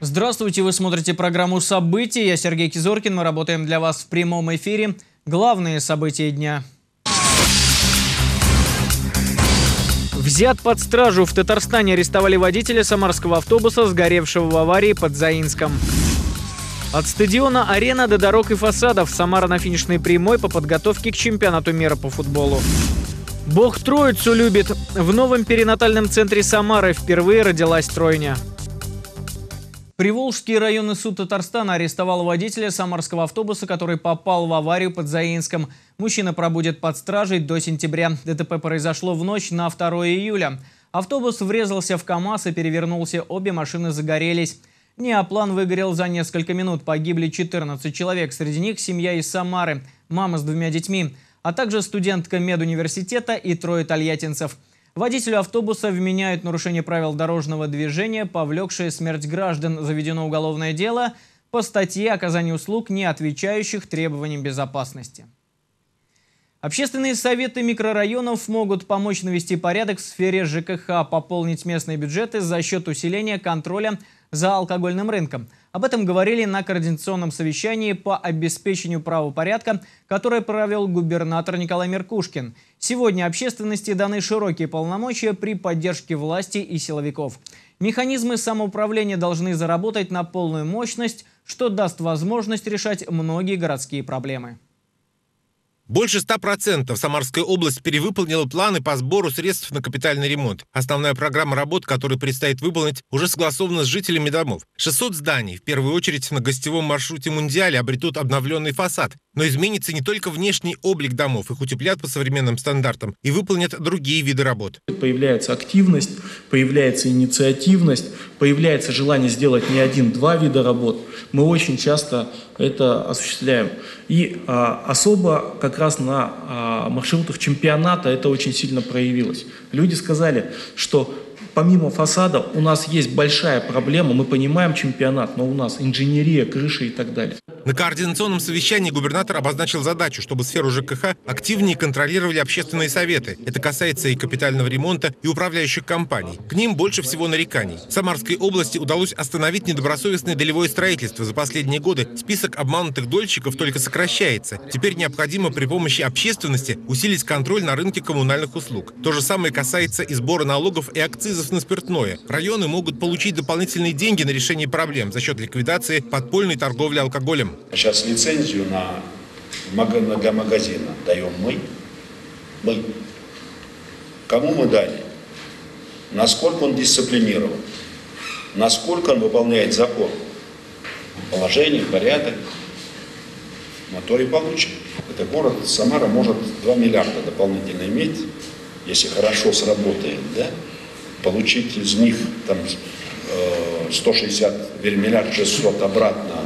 Здравствуйте, вы смотрите программу «События». Я Сергей Кизоркин. Мы работаем для вас в прямом эфире. Главные события дня. Взят под стражу. В Татарстане арестовали водителя самарского автобуса, сгоревшего в аварии под Заинском. От стадиона «Арена» до дорог и фасадов. Самара на финишной прямой по подготовке к чемпионату мира по футболу. Бог Троицу любит. В новом перинатальном центре Самары впервые родилась тройня. Приволжский районный суд Татарстана арестовал водителя самарского автобуса, который попал в аварию под Заинском. Мужчина пробудет под стражей до сентября. ДТП произошло в ночь на 2 июля. Автобус врезался в КАМАЗ и перевернулся. Обе машины загорелись. Неоплан выгорел за несколько минут. Погибли 14 человек. Среди них семья из Самары, мама с двумя детьми, а также студентка медуниверситета и трое тольяттинцев – Водителю автобуса вменяют нарушение правил дорожного движения, повлекшее смерть граждан. Заведено уголовное дело по статье оказания услуг, не отвечающих требованиям безопасности». Общественные советы микрорайонов могут помочь навести порядок в сфере ЖКХ, пополнить местные бюджеты за счет усиления контроля за алкогольным рынком. Об этом говорили на координационном совещании по обеспечению правопорядка, которое провел губернатор Николай Меркушкин. Сегодня общественности даны широкие полномочия при поддержке власти и силовиков. Механизмы самоуправления должны заработать на полную мощность, что даст возможность решать многие городские проблемы. Больше 100% Самарская область перевыполнила планы по сбору средств на капитальный ремонт. Основная программа работ, которую предстоит выполнить, уже согласована с жителями домов. 600 зданий, в первую очередь на гостевом маршруте Мундиале, обретут обновленный фасад. Но изменится не только внешний облик домов, их утеплят по современным стандартам и выполнят другие виды работ. Появляется активность, появляется инициативность, появляется желание сделать не один-два вида работ. Мы очень часто это осуществляем. И а, особо как раз на а, маршрутах чемпионата это очень сильно проявилось. Люди сказали, что помимо фасада у нас есть большая проблема, мы понимаем чемпионат, но у нас инженерия, крыши и так далее. На координационном совещании губернатор обозначил задачу, чтобы сферу ЖКХ активнее контролировали общественные советы. Это касается и капитального ремонта, и управляющих компаний. К ним больше всего нареканий. В Самарской области удалось остановить недобросовестное долевое строительство. За последние годы список обманутых дольщиков только сокращается. Теперь необходимо при помощи общественности усилить контроль на рынке коммунальных услуг. То же самое касается и сбора налогов и акцизов на спиртное. Районы могут получить дополнительные деньги на решение проблем за счет ликвидации подпольной торговли алкоголем. Сейчас лицензию на магазина даем мы. Мы. Кому мы дали? Насколько он дисциплинирован? Насколько он выполняет закон? Положение, порядок? На то и получим. Это город Самара может 2 миллиарда дополнительно иметь, если хорошо сработает, да? Получить из них там 160, э, миллиард 600 обратно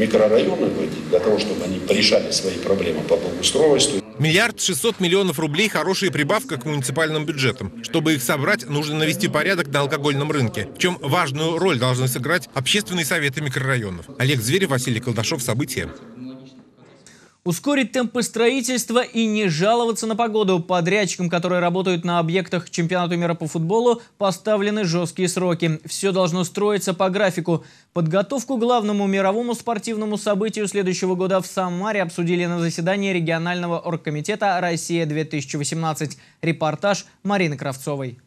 микрорайоны для того, чтобы они порешали свои проблемы по благоустройству. Миллиард шестьсот миллионов рублей – хорошая прибавка к муниципальным бюджетам. Чтобы их собрать, нужно навести порядок на алкогольном рынке, в чем важную роль должны сыграть общественные советы микрорайонов. Олег Зверев, Василий Колдашов. События. Ускорить темпы строительства и не жаловаться на погоду. Подрядчикам, которые работают на объектах чемпионата мира по футболу, поставлены жесткие сроки. Все должно строиться по графику. Подготовку к главному мировому спортивному событию следующего года в Самаре обсудили на заседании регионального оргкомитета «Россия-2018». Репортаж Марины Кравцовой.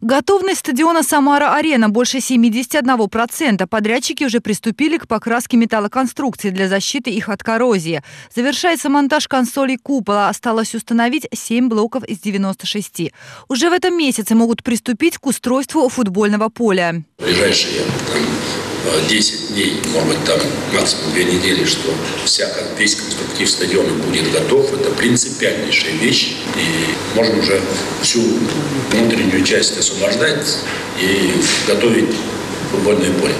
Готовность стадиона «Самара-Арена» больше 71%. Подрядчики уже приступили к покраске металлоконструкций для защиты их от коррозии. Завершается монтаж консолей купола. Осталось установить 7 блоков из 96. Уже в этом месяце могут приступить к устройству футбольного поля. Ближайшие 10 дней, может быть, там максимум 2 недели, что вся, весь конструктив стадиона будет готов. Это принципиальнейшая вещь. И можно уже всю внутреннюю часть освобождать и готовить футбольное поле.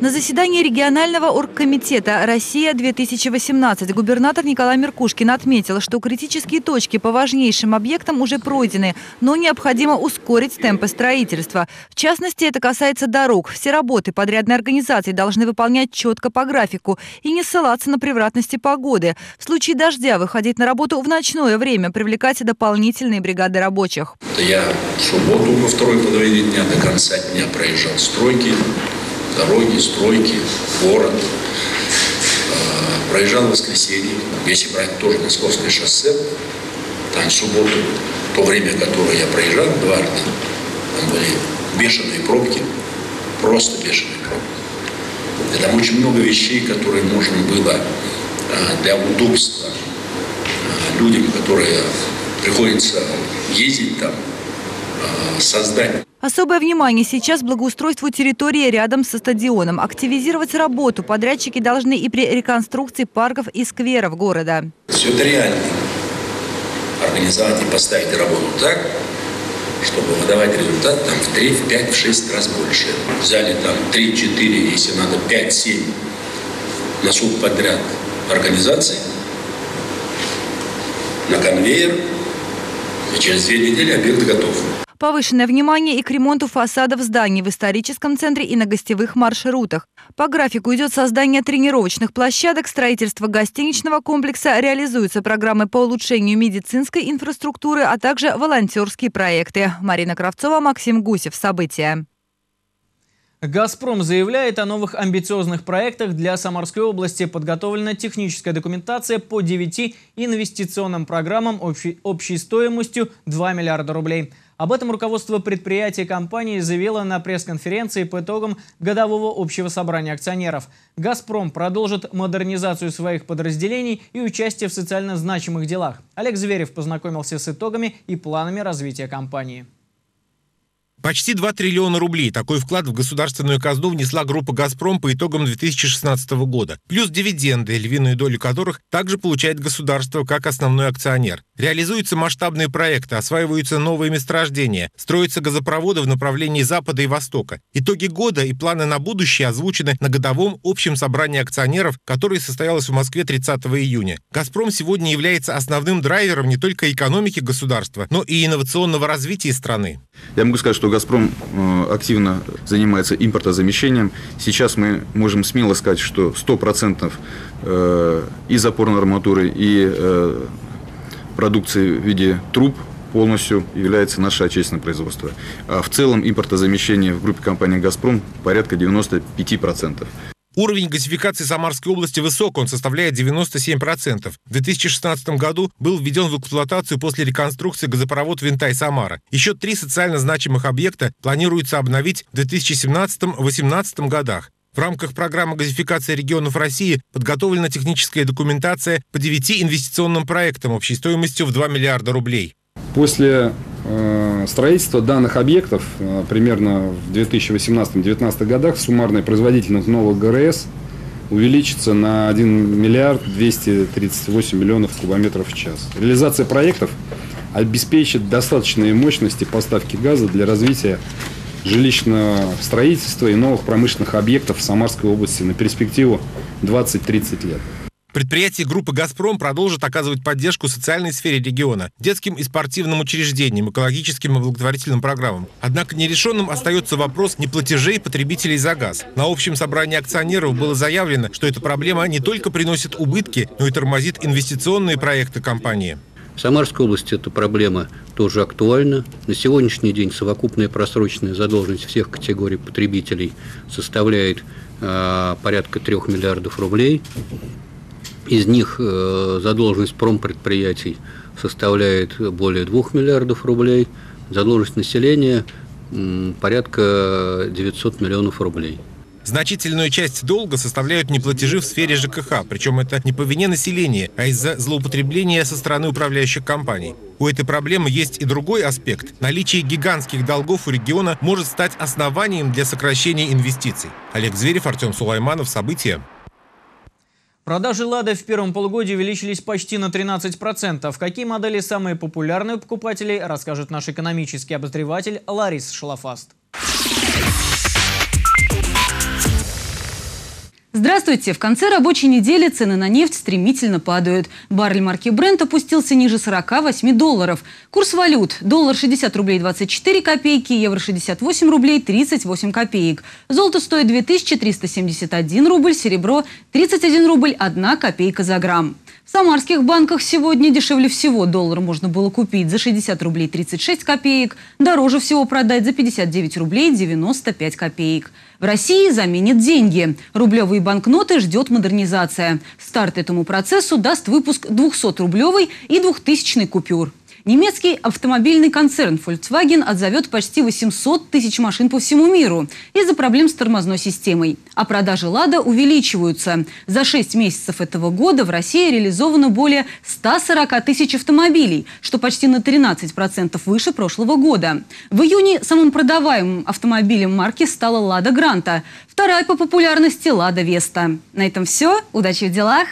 На заседании регионального оргкомитета «Россия-2018» губернатор Николай Меркушкин отметил, что критические точки по важнейшим объектам уже пройдены, но необходимо ускорить темпы строительства. В частности, это касается дорог. Все работы подрядной организации должны выполнять четко по графику и не ссылаться на превратности погоды. В случае дождя выходить на работу в ночное время, привлекать дополнительные бригады рабочих. Я в субботу во второй половине дня до конца дня проезжал стройки, дороги, стройки, город. А, проезжал в воскресенье, если брать тоже Московское шоссе, там субботу, то время, которое я проезжал дважды, там были бешеные пробки, просто бешеные пробки. И там очень много вещей, которые можно было а, для удобства а, людям, которые приходится ездить там, создать Особое внимание сейчас благоустройству территории рядом со стадионом. Активизировать работу подрядчики должны и при реконструкции парков и скверов города. Это реально. Организовать и поставить работу так, чтобы выдавать результат там, в 3, в 5, в 6 раз больше. Взяли там 3, 4, если надо 5, 7 на суд подряд организации, на конвейер, и через две недели объект готов. Повышенное внимание и к ремонту фасадов зданий в историческом центре и на гостевых маршрутах. По графику идет создание тренировочных площадок, строительство гостиничного комплекса, реализуются программы по улучшению медицинской инфраструктуры, а также волонтерские проекты. Марина Кравцова, Максим Гусев. События. «Газпром» заявляет о новых амбициозных проектах для Самарской области. Подготовлена техническая документация по 9 инвестиционным программам общей, общей стоимостью 2 миллиарда рублей. Об этом руководство предприятия компании заявило на пресс-конференции по итогам годового общего собрания акционеров. «Газпром» продолжит модернизацию своих подразделений и участие в социально значимых делах. Олег Зверев познакомился с итогами и планами развития компании. Почти 2 триллиона рублей. Такой вклад в государственную казну внесла группа «Газпром» по итогам 2016 года. Плюс дивиденды, львиную долю которых также получает государство как основной акционер. Реализуются масштабные проекты, осваиваются новые месторождения, строятся газопроводы в направлении Запада и Востока. Итоги года и планы на будущее озвучены на годовом общем собрании акционеров, которое состоялось в Москве 30 июня. «Газпром» сегодня является основным драйвером не только экономики государства, но и инновационного развития страны. Я могу сказать, что «Газпром» э, активно занимается импортозамещением. Сейчас мы можем смело сказать, что 100% э, и запорной арматуры, и э, продукции в виде труб полностью является наше отечественное производство. А в целом импортозамещение в группе компании «Газпром» порядка 95%. Уровень газификации Самарской области высок, он составляет 97%. В 2016 году был введен в эксплуатацию после реконструкции газопровод Винтай-Самара. Еще три социально значимых объекта планируется обновить в 2017-2018 годах. В рамках программы газификации регионов России подготовлена техническая документация по девяти инвестиционным проектам общей стоимостью в 2 миллиарда рублей. После э, строительства данных объектов э, примерно в 2018-2019 годах суммарная производительность новых ГРС увеличится на 1 миллиард 238 миллионов кубометров в час. Реализация проектов обеспечит достаточные мощности поставки газа для развития жилищного строительства и новых промышленных объектов в Самарской области на перспективу 20-30 лет. Предприятие группы «Газпром» продолжит оказывать поддержку социальной сфере региона, детским и спортивным учреждениям, экологическим и благотворительным программам. Однако нерешенным остается вопрос неплатежей потребителей за газ. На общем собрании акционеров было заявлено, что эта проблема не только приносит убытки, но и тормозит инвестиционные проекты компании. В Самарской области эта проблема тоже актуальна. На сегодняшний день совокупная просроченная задолженность всех категорий потребителей составляет э, порядка 3 миллиардов рублей. Из них э, задолженность промпредприятий составляет более 2 миллиардов рублей, задолженность населения порядка 900 миллионов рублей. Значительную часть долга составляют неплатежи в сфере ЖКХ, причем это не по вине населения, а из-за злоупотребления со стороны управляющих компаний. У этой проблемы есть и другой аспект. Наличие гигантских долгов у региона может стать основанием для сокращения инвестиций. Олег Зверев, Артем Сулайманов. События. Продажи «Лады» в первом полугодии увеличились почти на 13%. Какие модели самые популярные у покупателей, расскажет наш экономический обозреватель Ларис Шлафаст. Здравствуйте! В конце рабочей недели цены на нефть стремительно падают. Баррель марки Brent опустился ниже 48 долларов. Курс валют. Доллар 60 рублей 24 копейки, евро 68 рублей 38 копеек. Золото стоит 2371 рубль, серебро 31 рубль 1 копейка за грамм. В самарских банках сегодня дешевле всего доллар можно было купить за 60 рублей 36 копеек, дороже всего продать за 59 рублей 95 копеек. В России заменят деньги. Рублевые банкноты ждет модернизация. Старт этому процессу даст выпуск 200-рублевой и 2000 купюр. Немецкий автомобильный концерн Volkswagen отзовет почти 800 тысяч машин по всему миру из-за проблем с тормозной системой. А продажи «Лада» увеличиваются. За 6 месяцев этого года в России реализовано более 140 тысяч автомобилей, что почти на 13% выше прошлого года. В июне самым продаваемым автомобилем марки стала «Лада Гранта», вторая по популярности «Лада Веста». На этом все. Удачи в делах!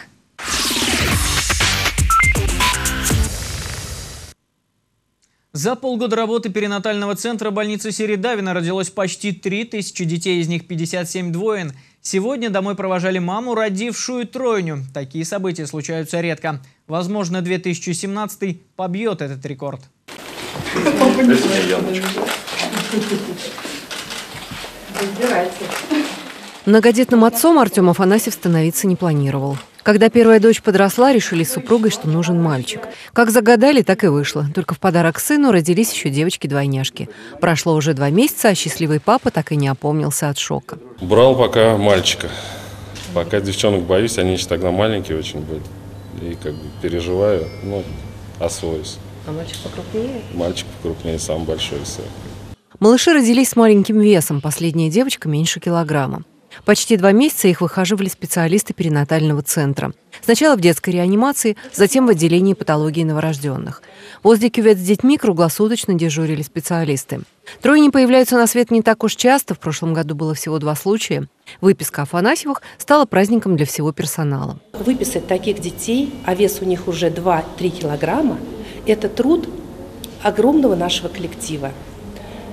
За полгода работы перинатального центра больницы Середавина родилось почти 3000 детей, из них 57 двоен. Сегодня домой провожали маму, родившую тройню. Такие события случаются редко. Возможно, 2017 побьет этот рекорд. Многодетным отцом Артем Афанасьев становиться не планировал. Когда первая дочь подросла, решили с супругой, что нужен мальчик. Как загадали, так и вышло. Только в подарок сыну родились еще девочки-двойняшки. Прошло уже два месяца, а счастливый папа так и не опомнился от шока. Брал пока мальчика. Пока девчонок боюсь, они еще тогда маленькие очень были. И как бы переживаю, ну, освоюсь. А мальчик покрупнее? Мальчик покрупнее, самый большой всех. Малыши родились с маленьким весом, последняя девочка меньше килограмма. Почти два месяца их выхаживали специалисты перинатального центра. Сначала в детской реанимации, затем в отделении патологии новорожденных. Возле кювет с детьми круглосуточно дежурили специалисты. Трое не появляются на свет не так уж часто, в прошлом году было всего два случая. Выписка Афанасьевых стала праздником для всего персонала. Выписать таких детей, а вес у них уже 2-3 килограмма, это труд огромного нашего коллектива.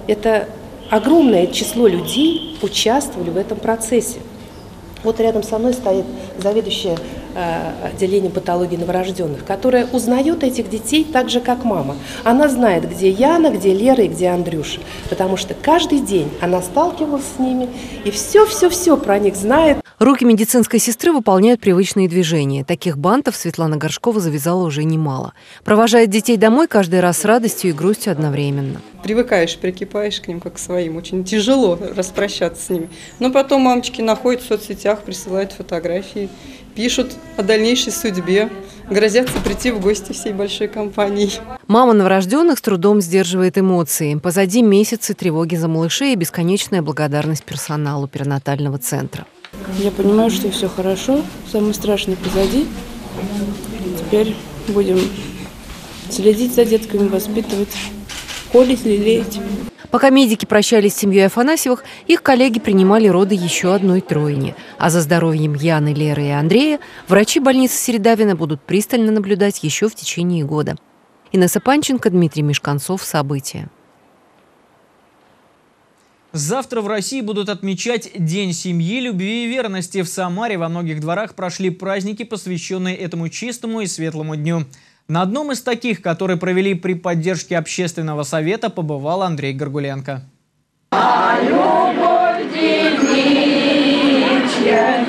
Это огромное число людей участвовали в этом процессе. Вот рядом со мной стоит заведующая э, отделением патологии новорожденных, которая узнает этих детей так же, как мама. Она знает, где Яна, где Лера и где Андрюша, потому что каждый день она сталкивалась с ними и все-все-все про них знает. Руки медицинской сестры выполняют привычные движения. Таких бантов Светлана Горшкова завязала уже немало. Провожает детей домой каждый раз с радостью и грустью одновременно. Привыкаешь, прикипаешь к ним как к своим. Очень тяжело распрощаться с ними. Но потом мамочки находят в соцсетях, присылают фотографии, пишут о дальнейшей судьбе, грозятся прийти в гости всей большой компанией. Мама новорожденных с трудом сдерживает эмоции. Позади месяцы тревоги за малышей и бесконечная благодарность персоналу перинатального центра. Я понимаю, что все хорошо, самое страшное позади. Теперь будем следить за детками, воспитывать, холить, лелеять. Пока медики прощались с семьей Афанасьевых, их коллеги принимали роды еще одной тройни. А за здоровьем Яны, Леры и Андрея врачи больницы Середавина будут пристально наблюдать еще в течение года. Инесса Панченко, Дмитрий Мешканцов. События. Завтра в России будут отмечать День семьи, любви и верности. В Самаре во многих дворах прошли праздники, посвященные этому чистому и светлому дню. На одном из таких, которые провели при поддержке общественного совета, побывал Андрей Горгуленко. А любовь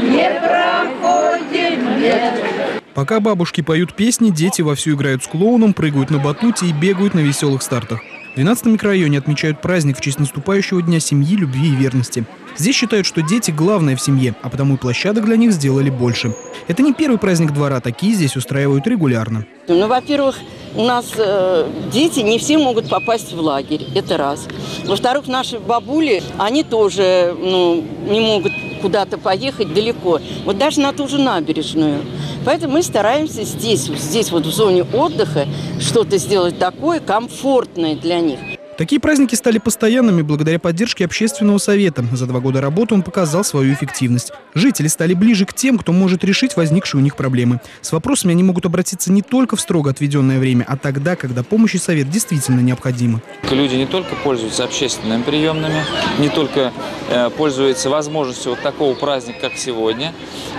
не проходит нет. Пока бабушки поют песни, дети вовсю играют с клоуном, прыгают на батуте и бегают на веселых стартах. В 12 микрорайоне отмечают праздник в честь наступающего Дня семьи, любви и верности. Здесь считают, что дети – главное в семье, а потому и площадок для них сделали больше. Это не первый праздник двора, такие здесь устраивают регулярно. Ну, во-первых, у нас э, дети не все могут попасть в лагерь, это раз. Во-вторых, наши бабули, они тоже ну, не могут куда-то поехать далеко. Вот даже на ту же набережную. Поэтому мы стараемся здесь, здесь вот в зоне отдыха что-то сделать такое комфортное для них. Такие праздники стали постоянными благодаря поддержке общественного совета. За два года работы он показал свою эффективность. Жители стали ближе к тем, кто может решить возникшие у них проблемы. С вопросами они могут обратиться не только в строго отведенное время, а тогда, когда помощь и совет действительно необходимы. Люди не только пользуются общественными приемными, не только э, пользуются возможностью вот такого праздника, как сегодня,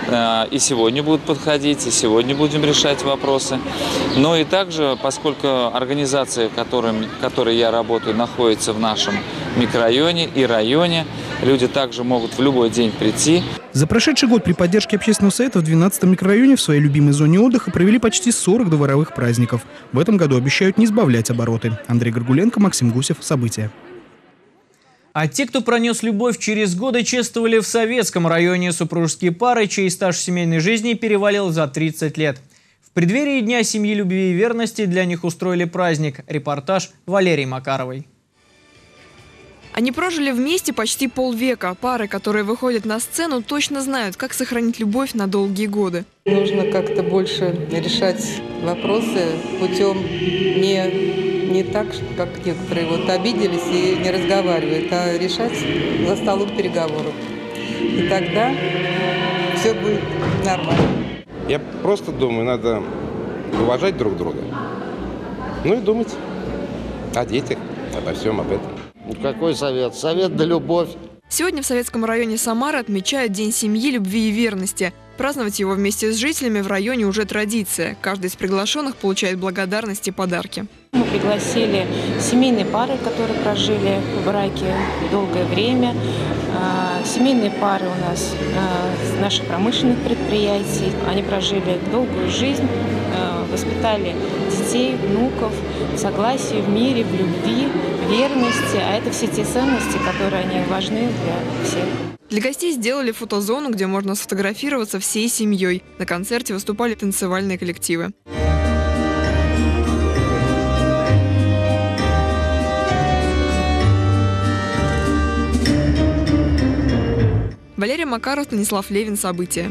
э, и сегодня будут подходить, и сегодня будем решать вопросы, но и также, поскольку организации, которыми, которой я работаю, находятся в нашем микрорайоне и районе, люди также могут в любой день прийти. За прошедший год при поддержке общественного совета в 12-м микрорайоне в своей любимой зоне отдыха провели почти 40 дворовых праздников. В этом году обещают не сбавлять обороты. Андрей Горгуленко, Максим Гусев. События. А те, кто пронес любовь через годы, чествовали в советском районе супружеские пары, чей стаж семейной жизни перевалил за 30 лет. В преддверии Дня семьи любви и верности для них устроили праздник. Репортаж Валерии Макаровой. Они прожили вместе почти полвека. Пары, которые выходят на сцену, точно знают, как сохранить любовь на долгие годы. Нужно как-то больше решать вопросы путем не, не так, как некоторые вот обиделись и не разговаривают, а решать за столом переговоров. И тогда все будет нормально. Я просто думаю, надо уважать друг друга. Ну и думать о детях, обо всем об этом. Какой совет? Совет да любовь. Сегодня в советском районе Самары отмечают День семьи, любви и верности. Праздновать его вместе с жителями в районе уже традиция. Каждый из приглашенных получает благодарность и подарки. Мы пригласили семейные пары, которые прожили в браке долгое время. А, семейные пары у нас а, наших промышленных предприятий. Они прожили долгую жизнь, а, воспитали детей, внуков в согласии, в мире, в любви, в верности. А это все те ценности, которые они важны для всех. Для гостей сделали фотозону, где можно сфотографироваться всей семьей. На концерте выступали танцевальные коллективы. Валерия Макаров, Станислав Левин. События.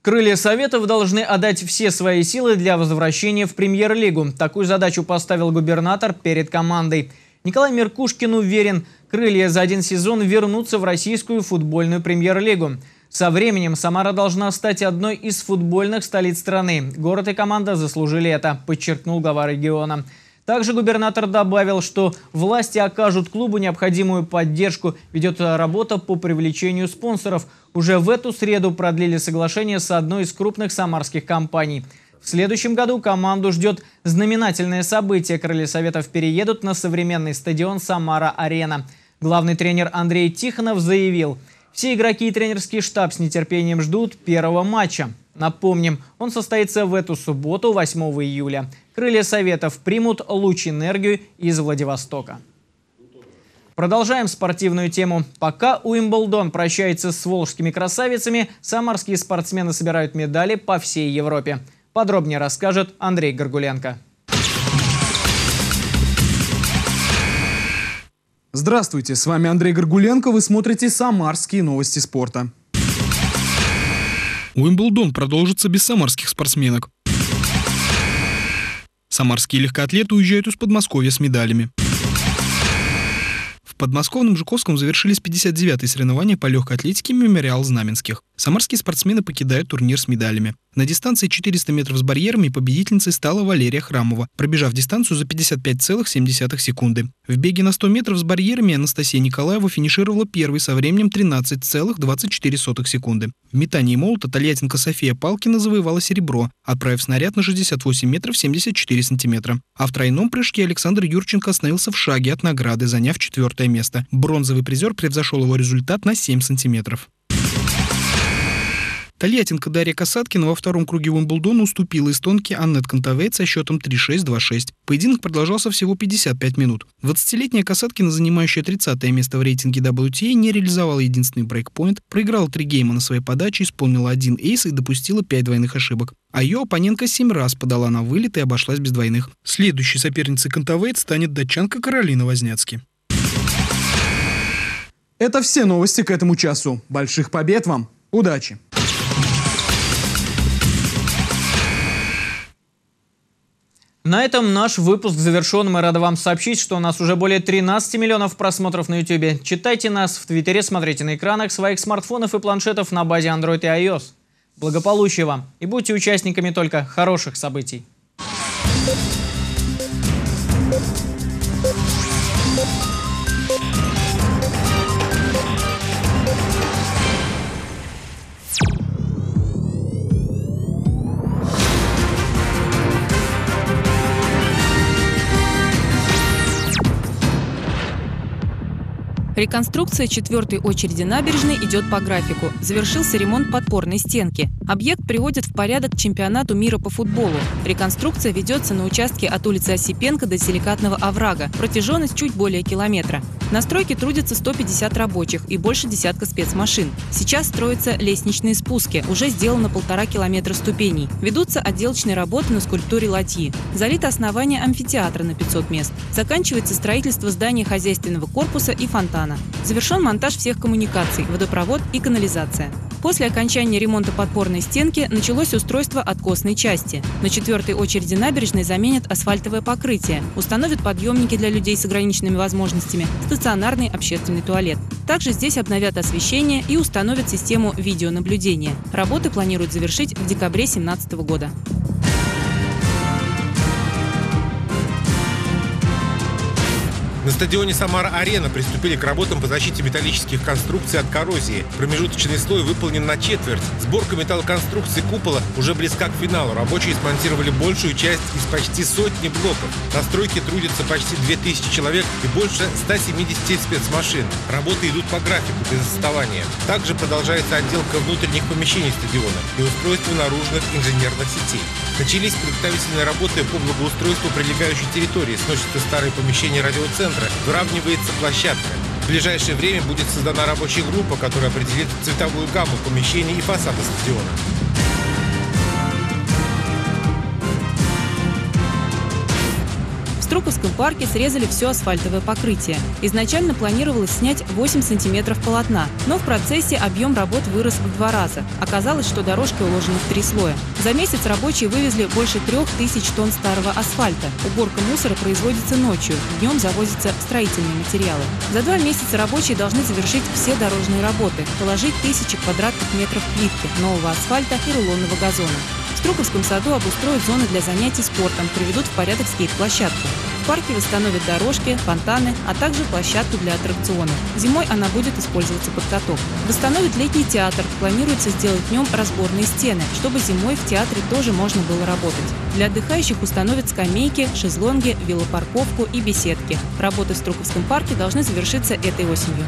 Крылья Советов должны отдать все свои силы для возвращения в премьер-лигу. Такую задачу поставил губернатор перед командой. Николай Меркушкин уверен, крылья за один сезон вернутся в российскую футбольную премьер-лигу. Со временем Самара должна стать одной из футбольных столиц страны. Город и команда заслужили это, подчеркнул глава региона. Также губернатор добавил, что власти окажут клубу необходимую поддержку. Ведет работа по привлечению спонсоров. Уже в эту среду продлили соглашение с одной из крупных самарских компаний. В следующем году команду ждет знаменательное событие. Крылья Советов переедут на современный стадион «Самара-Арена». Главный тренер Андрей Тихонов заявил, все игроки и тренерский штаб с нетерпением ждут первого матча. Напомним, он состоится в эту субботу, 8 июля. Крылья Советов примут луч энергию из Владивостока. Продолжаем спортивную тему. Пока Уимблдон прощается с волжскими красавицами, самарские спортсмены собирают медали по всей Европе. Подробнее расскажет Андрей Горгуленко. Здравствуйте, с вами Андрей Горгуленко, вы смотрите «Самарские новости спорта». Уимблдон продолжится без самарских спортсменок. Самарские легкоатлеты уезжают из Подмосковья с медалями. Подмосковном Жуковском завершились 59-е соревнования по легкой атлетике «Мемориал Знаменских». Самарские спортсмены покидают турнир с медалями. На дистанции 400 метров с барьерами победительницей стала Валерия Храмова, пробежав дистанцию за 55,7 секунды. В беге на 100 метров с барьерами Анастасия Николаева финишировала первой со временем 13,24 секунды. В метании молота тольяттинка София Палкина завоевала серебро, отправив снаряд на 68 метров 74 сантиметра. А в тройном прыжке Александр Юрченко остановился в шаге от награды, заняв четвертое место. Бронзовый призер превзошел его результат на 7 сантиметров. Тольяттинка Дарья Касаткина во втором круге Уимблдона уступила эстонке Аннет Кантавейт со счетом 3-6-2-6. Поединок продолжался всего 55 минут. 20-летняя Касаткина, занимающая 30 место в рейтинге WTA, не реализовала единственный брейкпоинт, проиграла три гейма на своей подаче, исполнила один эйс и допустила 5 двойных ошибок. А ее оппонентка 7 раз подала на вылет и обошлась без двойных. Следующей соперницей Кантавейт станет датчанка Каролина Возняцки. Это все новости к этому часу. Больших побед вам! Удачи! На этом наш выпуск завершен. Мы рады вам сообщить, что у нас уже более 13 миллионов просмотров на YouTube. Читайте нас в Твиттере, смотрите на экранах своих смартфонов и планшетов на базе Android и iOS. Благополучия вам и будьте участниками только хороших событий. Реконструкция четвертой очереди набережной идет по графику. Завершился ремонт подпорной стенки. Объект приводит в порядок к чемпионату мира по футболу. Реконструкция ведется на участке от улицы Осипенко до Силикатного оврага. Протяженность чуть более километра. На стройке трудятся 150 рабочих и больше десятка спецмашин. Сейчас строятся лестничные спуски. Уже сделано полтора километра ступеней. Ведутся отделочные работы на скульптуре ладьи. Залито основание амфитеатра на 500 мест. Заканчивается строительство здания хозяйственного корпуса и фонтана. Завершен монтаж всех коммуникаций, водопровод и канализация. После окончания ремонта подпорной стенки началось устройство откосной части. На четвертой очереди набережной заменят асфальтовое покрытие, установят подъемники для людей с ограниченными возможностями, стационарный общественный туалет. Также здесь обновят освещение и установят систему видеонаблюдения. Работы планируют завершить в декабре 2017 года. На стадионе «Самара-Арена» приступили к работам по защите металлических конструкций от коррозии. Промежуточный слой выполнен на четверть. Сборка металлоконструкции купола уже близка к финалу. Рабочие смонтировали большую часть из почти сотни блоков. На стройке трудятся почти 2000 человек и больше 170 спецмашин. Работы идут по графику, без отставания. Также продолжается отделка внутренних помещений стадиона и устройство наружных инженерных сетей. Начались подготовительные работы по благоустройству прилегающей территории. Сносятся старые помещения радиоцентра центра выравнивается площадка. В ближайшее время будет создана рабочая группа, которая определит цветовую гамму помещений и фасада стадиона. Струковском парке срезали все асфальтовое покрытие. Изначально планировалось снять 8 сантиметров полотна, но в процессе объем работ вырос в два раза. Оказалось, что дорожка уложена в три слоя. За месяц рабочие вывезли больше трех тысяч тонн старого асфальта. Уборка мусора производится ночью, днем завозятся строительные материалы. За два месяца рабочие должны завершить все дорожные работы, положить тысячи квадратных метров плитки, нового асфальта и рулонного газона. В Струковском саду обустроят зоны для занятий спортом, приведут в порядок скейт-площадку. В парке восстановят дорожки, фонтаны, а также площадку для аттракционов. Зимой она будет использоваться под каток. Восстановят летний театр. Планируется сделать днем разборные стены, чтобы зимой в театре тоже можно было работать. Для отдыхающих установят скамейки, шезлонги, велопарковку и беседки. Работы в Струковском парке должны завершиться этой осенью.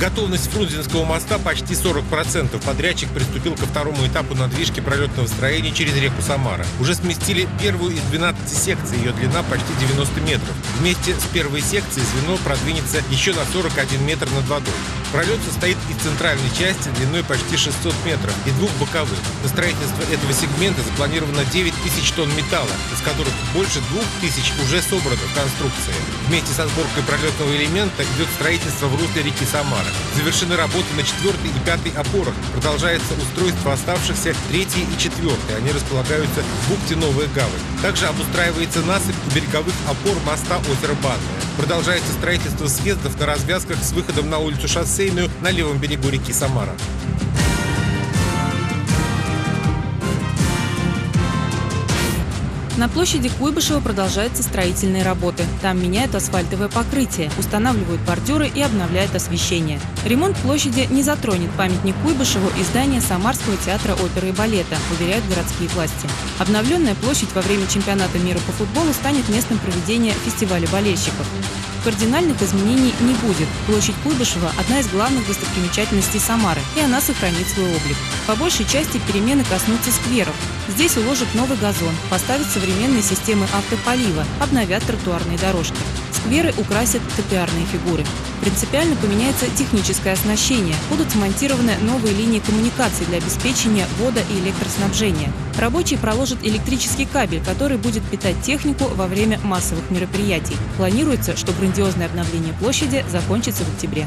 Готовность Фрунзенского моста почти 40%. Подрядчик приступил ко второму этапу надвижки пролетного строения через реку Самара. Уже сместили первую из 12 секций, ее длина почти 90 метров. Вместе с первой секцией звено продвинется еще на 41 метр над водой. Пролет состоит из центральной части длиной почти 600 метров и двух боковых. На строительство этого сегмента запланировано 9 тысяч тонн металла, из которых больше 2 тысяч уже собрано в конструкции. Вместе со сборкой пролетного элемента идет строительство в русле реки Самара. Завершены работы на четвертой и пятой опорах. Продолжается устройство оставшихся третьей и четвертой. Они располагаются в бухте Новая Гавань. Также обустраивается насыпь береговых опор моста озера Банное. Продолжается строительство съездов на развязках с выходом на улицу Шоссейную на левом берегу реки Самара. На площади Куйбышева продолжаются строительные работы. Там меняют асфальтовое покрытие, устанавливают бордюры и обновляют освещение. Ремонт площади не затронет памятник Куйбышеву и здание Самарского театра оперы и балета, уверяют городские власти. Обновленная площадь во время чемпионата мира по футболу станет местом проведения фестиваля болельщиков. Кардинальных изменений не будет. Площадь Куйбышева – одна из главных достопримечательностей Самары, и она сохранит свой облик. По большей части перемены коснутся скверов. Здесь уложат новый газон, поставят современные системы автополива, обновят тротуарные дорожки. Скверы украсят топиарные фигуры. Принципиально поменяется техническое оснащение. Будут смонтированы новые линии коммуникаций для обеспечения вода- и электроснабжения. Рабочие проложат электрический кабель, который будет питать технику во время массовых мероприятий. Планируется, что грандиозное обновление площади закончится в октябре.